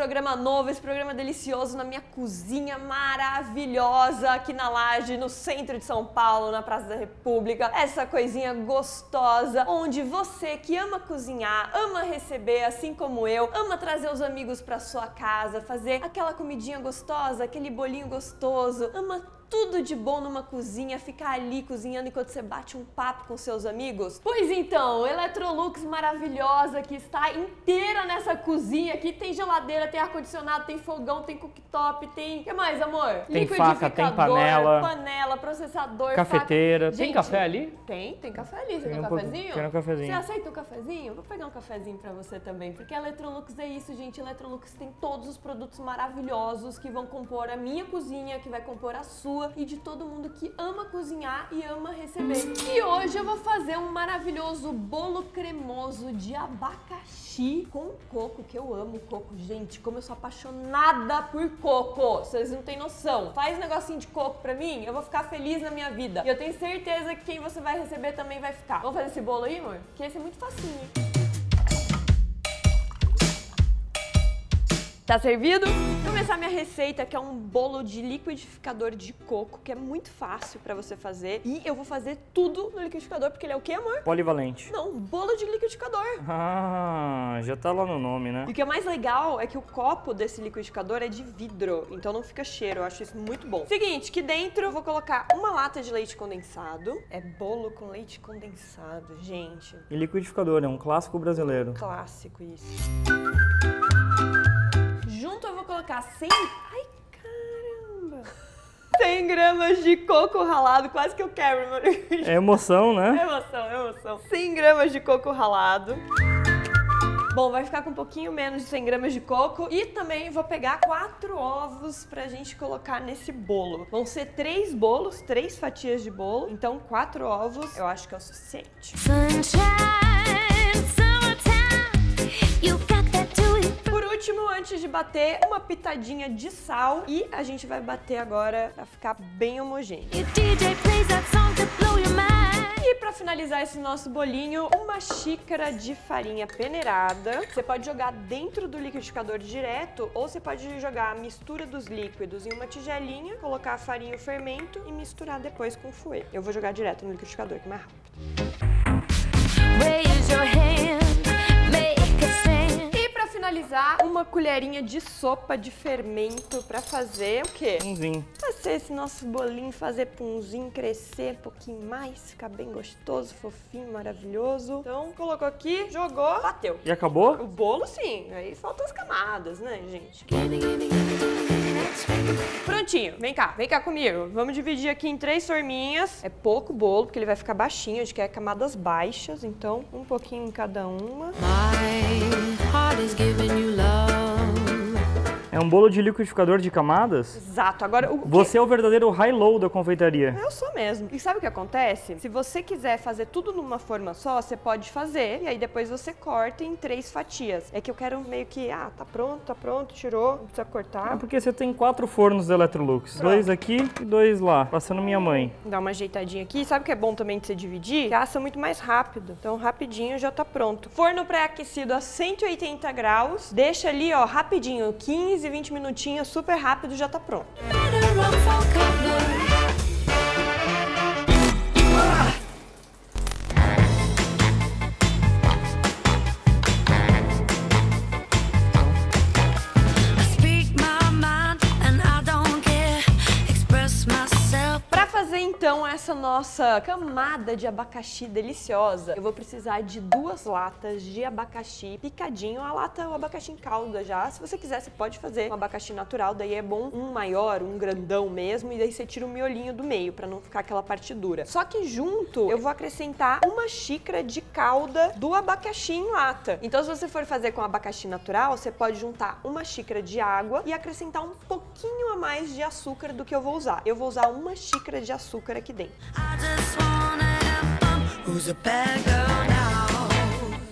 programa novo, esse programa delicioso na minha cozinha maravilhosa aqui na laje, no centro de São Paulo, na Praça da República. Essa coisinha gostosa, onde você que ama cozinhar, ama receber, assim como eu, ama trazer os amigos para sua casa, fazer aquela comidinha gostosa, aquele bolinho gostoso, ama tudo de bom numa cozinha, ficar ali cozinhando enquanto você bate um papo com seus amigos? Pois então, Electrolux maravilhosa que está inteira nessa cozinha aqui, tem geladeira, tem ar-condicionado, tem fogão, tem cooktop, tem... O que mais, amor? Tem faca, tem panela. panela, processador, Cafeteira. faca. Tem Gente, café ali? Tem, tem café ali. Você Tem quer um cafezinho? quero um cafezinho. Você aceita um cafezinho? Vou pegar um cafezinho pra você também, porque a Electrolux é isso, gente. A Electrolux tem todos os produtos maravilhosos que vão compor a minha cozinha, que vai compor a sua e de todo mundo que ama cozinhar e ama receber. E hoje eu vou fazer um maravilhoso bolo cremoso de abacaxi com coco, que eu amo coco, gente. Como eu sou apaixonada por coco, vocês não têm noção. Faz um negocinho de coco pra mim, eu vou ficar feliz na minha vida. E eu tenho certeza que quem você vai receber também vai ficar. Vamos fazer esse bolo aí, amor? Que esse é muito facinho. Tá servido? Vou começar minha receita, que é um bolo de liquidificador de coco, que é muito fácil pra você fazer. E eu vou fazer tudo no liquidificador, porque ele é o quê, amor? Polivalente. Não, bolo de liquidificador. Ah, já tá lá no nome, né? E o que é mais legal é que o copo desse liquidificador é de vidro, então não fica cheiro. Eu acho isso muito bom. Seguinte, que dentro eu vou colocar uma lata de leite condensado. É bolo com leite condensado, gente. E liquidificador, é um clássico brasileiro. Clássico isso. Colocar 100... Ai, caramba! 100 gramas de coco ralado, quase que eu quebro. É emoção, né? Emoção, emoção. 100 gramas de coco ralado. Bom, vai ficar com um pouquinho menos de 100 gramas de coco. E também vou pegar quatro ovos pra gente colocar nesse bolo. Vão ser três bolos, três fatias de bolo. Então, quatro ovos eu acho que é o suficiente. Sunshine, antes de bater, uma pitadinha de sal. E a gente vai bater agora pra ficar bem homogêneo. E pra finalizar esse nosso bolinho, uma xícara de farinha peneirada. Você pode jogar dentro do liquidificador direto ou você pode jogar a mistura dos líquidos em uma tigelinha, colocar a farinha e o fermento e misturar depois com o fouet. Eu vou jogar direto no liquidificador, que é mais rápido. Raise your hand, make a stand. E pra finalizar, uma colherinha de sopa de fermento pra fazer o quê? Umzinho. Fazer esse nosso bolinho, fazer punzinho crescer um pouquinho mais, ficar bem gostoso, fofinho, maravilhoso. Então, colocou aqui, jogou, bateu. E acabou? O bolo sim, aí faltam as camadas, né, gente? Prontinho, vem cá, vem cá comigo. Vamos dividir aqui em três forminhas. É pouco bolo, porque ele vai ficar baixinho, a gente quer camadas baixas, então um pouquinho em cada uma. My heart is giving you. É um bolo de liquidificador de camadas? Exato, agora o Você é o verdadeiro high-low da confeitaria. Eu sou mesmo. E sabe o que acontece? Se você quiser fazer tudo numa forma só, você pode fazer e aí depois você corta em três fatias. É que eu quero meio que, ah, tá pronto, tá pronto, tirou, não precisa cortar. porque você tem quatro fornos da Electrolux. Dois aqui e dois lá. Passando minha mãe. Dá uma ajeitadinha aqui. Sabe o que é bom também de você dividir? Que assa muito mais rápido. Então, rapidinho já tá pronto. Forno pré-aquecido a 180 graus. Deixa ali, ó, rapidinho, 15, 20 minutinhos, super rápido, já tá pronto. Essa nossa camada de abacaxi deliciosa, eu vou precisar de duas latas de abacaxi picadinho. A lata, o abacaxi em calda já. Se você quiser, você pode fazer um abacaxi natural, daí é bom um maior, um grandão mesmo, e daí você tira o miolinho do meio pra não ficar aquela parte dura. Só que junto eu vou acrescentar uma xícara de calda do abacaxi em lata. Então se você for fazer com abacaxi natural, você pode juntar uma xícara de água e acrescentar um pouquinho a mais de açúcar do que eu vou usar. Eu vou usar uma xícara de açúcar aqui dentro.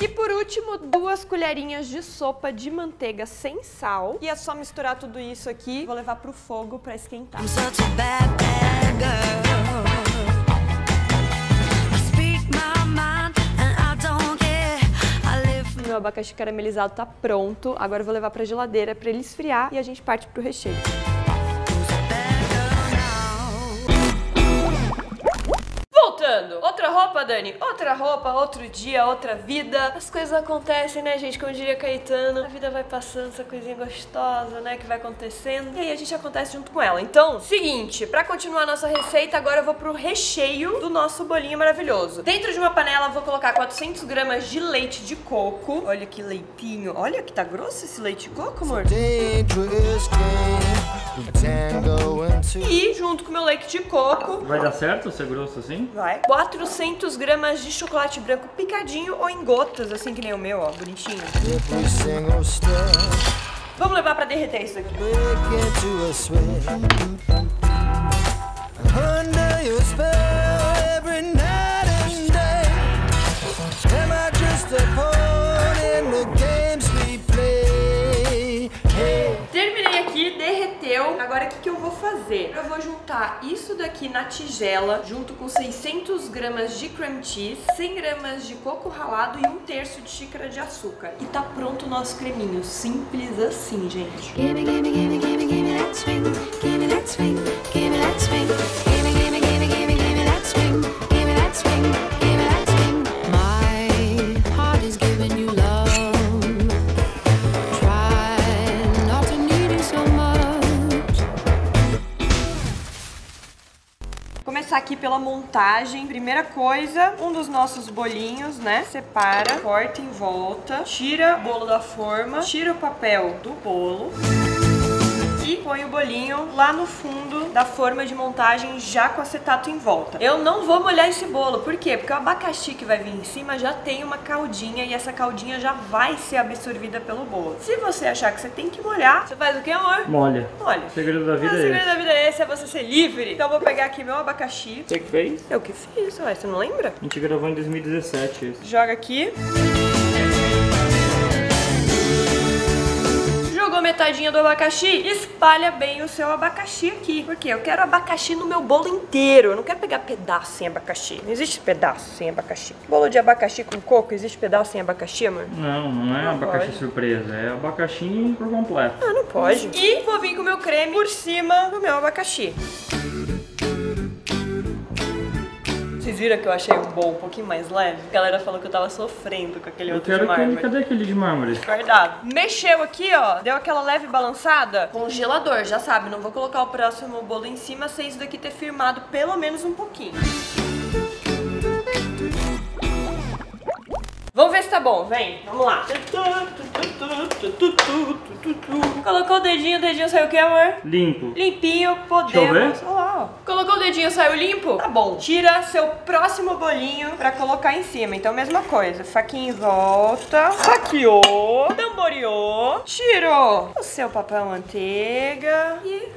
E por último, duas colherinhas de sopa de manteiga sem sal. E é só misturar tudo isso aqui. Vou levar pro fogo pra esquentar. Meu abacaxi caramelizado tá pronto. Agora eu vou levar pra geladeira pra ele esfriar e a gente parte pro recheio. Roupa, Dani? Outra roupa, outro dia, outra vida. As coisas acontecem, né, gente? Como diria Caetano, a vida vai passando, essa coisinha gostosa, né, que vai acontecendo. E aí a gente acontece junto com ela. Então, seguinte, pra continuar a nossa receita, agora eu vou pro recheio do nosso bolinho maravilhoso. Dentro de uma panela, vou colocar 400 gramas de leite de coco. Olha que leitinho. Olha que tá grosso esse leite de coco, amor. dangerous. E junto com o meu leite de coco, Vai dar certo ser grosso assim? Vai. 400 gramas de chocolate branco picadinho ou em gotas, assim que nem o meu, ó, bonitinho. Every single step, Vamos levar pra derreter isso aqui. Under your spell every night Agora o que, que eu vou fazer? Eu vou juntar isso daqui na tigela, junto com 600 gramas de cream cheese, 100 gramas de coco ralado e um terço de xícara de açúcar. E tá pronto o nosso creminho. Simples assim, gente. Gimme, gimme, gimme, gimme, gimme that swing. Gimme that swing. Gimme that swing. Gimme, gimme, gimme, gimme, gimme that swing. Gimme that swing. Gimme that aqui pela montagem. Primeira coisa, um dos nossos bolinhos, né? Separa, corta em volta, tira o bolo da forma, tira o papel do bolo e põe o bolinho lá no fundo da forma de montagem já com acetato em volta. Eu não vou molhar esse bolo, por quê? Porque o abacaxi que vai vir em cima já tem uma caldinha e essa caldinha já vai ser absorvida pelo bolo. Se você achar que você tem que molhar, você faz o que, amor? Molha. Olha. O segredo da vida o é segredo esse. da vida é esse, é você ser livre. Então eu vou pegar aqui meu abacaxi. Você que fez? Eu que fiz, ué, você não lembra? A gente gravou em 2017 isso. Joga aqui. Jogou metadinha do abacaxi, espalha bem o seu abacaxi aqui. Porque eu quero abacaxi no meu bolo inteiro. Eu não quero pegar pedaço sem abacaxi. Não existe pedaço sem abacaxi. Bolo de abacaxi com coco, existe pedaço sem abacaxi, amor? Não, não é Não abacaxi pode. surpresa, é abacaxi por completo. Ah, não pode. E vou vir com o meu creme por cima do meu abacaxi. Vocês viram que eu achei o bolo um pouquinho mais leve? A galera falou que eu tava sofrendo com aquele Eu outro de mármore. Cadê aquele de mármore? Guardado. Mexeu aqui, ó. Deu aquela leve balançada. Congelador, já sabe. Não vou colocar o próximo bolo em cima sem isso daqui ter firmado pelo menos um pouquinho. Vamos ver se tá bom, vem. Vamos lá. Colocou o dedinho, o dedinho saiu o que, amor? Limpo. Limpinho, eu podemos. ver. Olha lá, ó. Colocou o dedinho, saiu limpo? Tá bom. Tira seu próximo bolinho pra colocar em cima. Então, mesma coisa. Faquinha em volta. Faqueou. Tamboriou. Tirou o seu papel manteiga. E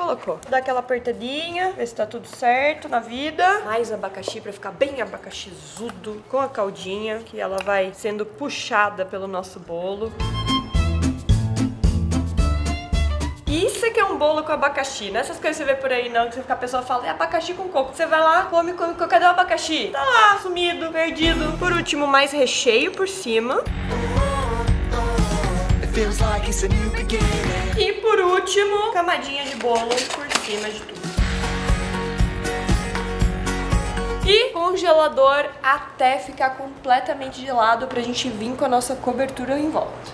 colocou. Dá aquela apertadinha, ver se tá tudo certo na vida. Mais abacaxi pra ficar bem abacaxizudo com a caldinha, que ela vai sendo puxada pelo nosso bolo. Isso é que é um bolo com abacaxi, não é essas coisas que você vê por aí não, que você fica, a pessoa fala, é abacaxi com coco. Você vai lá, come, come, come, cadê o abacaxi? Tá lá, sumido, perdido. Por último, mais recheio por cima. It feels like it's a new beginning. E por último, camadinha de bolo por cima de tudo. E congelador até ficar completamente gelado pra gente vir com a nossa cobertura em volta.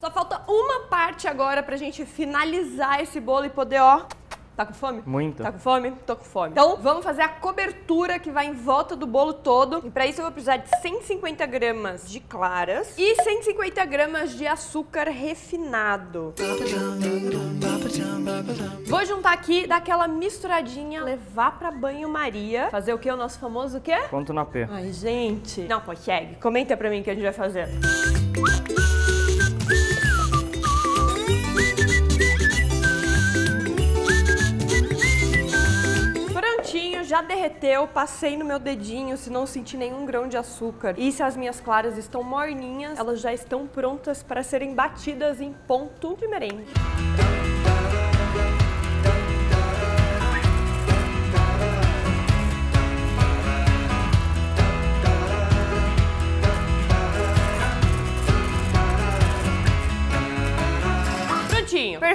Só falta uma parte agora pra gente finalizar esse bolo e poder, ó. Tá com fome? Muito. Tá com fome? Tô com fome. Então, vamos fazer a cobertura que vai em volta do bolo todo. E pra isso eu vou precisar de 150 gramas de claras e 150 gramas de açúcar refinado. Vou juntar aqui, dar aquela misturadinha, levar pra banho-maria. Fazer o que? O nosso famoso o quê? Ponto na P. Ai, gente. Não consegue. Comenta pra mim o que a gente vai fazer. Prontinho, derreteu. Passei no meu dedinho se não senti nenhum grão de açúcar. E se as minhas claras estão morninhas, elas já estão prontas para serem batidas em ponto de merengue.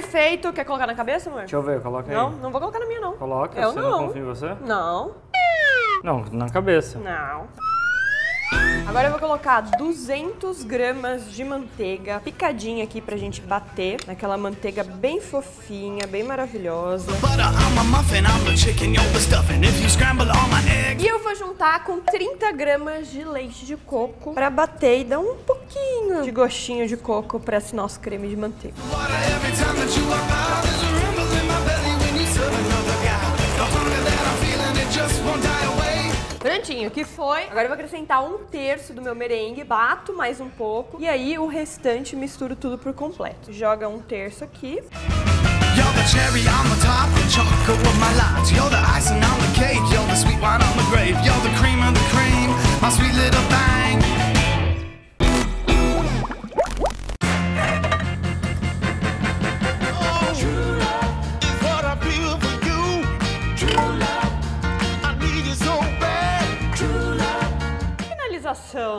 Perfeito. Quer colocar na cabeça, amor? Deixa eu ver, coloca aí. Não, não vou colocar na minha, não. Coloca, Eu você não. não confia em você? Não, Não, na cabeça. não. Agora eu vou colocar 200 gramas de manteiga picadinha aqui pra gente bater. Naquela manteiga bem fofinha, bem maravilhosa. E eu vou juntar com 30 gramas de leite de coco pra bater e dar um pouquinho de gostinho de coco pra esse nosso creme de manteiga. Prontinho, que foi? Agora eu vou acrescentar um terço do meu merengue, bato mais um pouco e aí o restante misturo tudo por completo. Joga um terço aqui. You're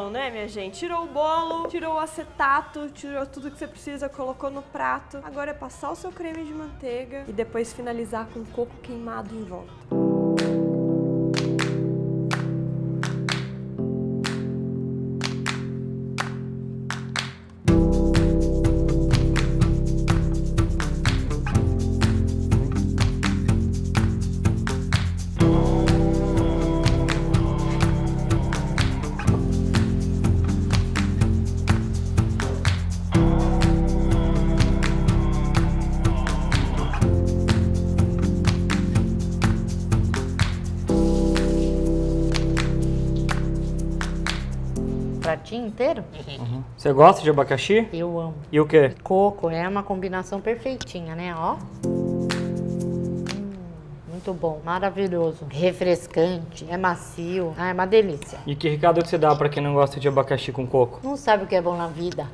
Finalização, né, minha gente? Tirou o bolo, tirou o acetato, tirou tudo que você precisa, colocou no prato. Agora é passar o seu creme de manteiga e depois finalizar com coco queimado em volta. Pratinho inteiro? Você gosta de abacaxi? Eu amo. E o quê? Coco é uma combinação perfeitinha, né? Ó. Hum, muito bom, maravilhoso. Refrescante, é macio. Ah, é uma delícia. E que recado que você dá pra quem não gosta de abacaxi com coco? Não sabe o que é bom na vida.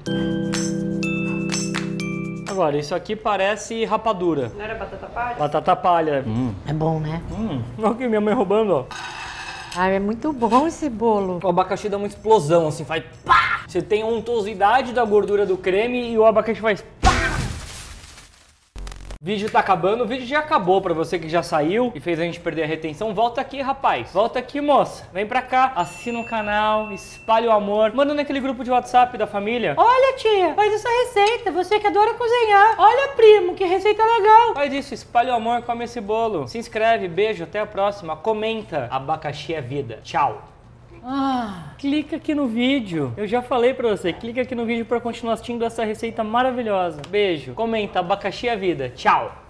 Agora, isso aqui parece rapadura. Não era batata palha? Batata palha. Hum. É bom, né? Hum. Olha aqui minha mãe roubando, ó. Ai, é muito bom esse bolo. O abacaxi dá uma explosão, assim, faz pá! Você tem a untuosidade da gordura do creme e o abacaxi faz vídeo tá acabando, o vídeo já acabou pra você que já saiu e fez a gente perder a retenção. Volta aqui, rapaz. Volta aqui, moça. Vem pra cá, assina o canal, espalha o amor. Manda naquele grupo de WhatsApp da família. Olha, tia, faz essa receita. Você que adora cozinhar. Olha, primo, que receita legal. Faz isso, espalha o amor, come esse bolo. Se inscreve, beijo, até a próxima. Comenta. Abacaxi é vida. Tchau. Ah, clica aqui no vídeo. Eu já falei pra você, clica aqui no vídeo pra continuar assistindo essa receita maravilhosa. Beijo, comenta, abacaxi é vida. Tchau.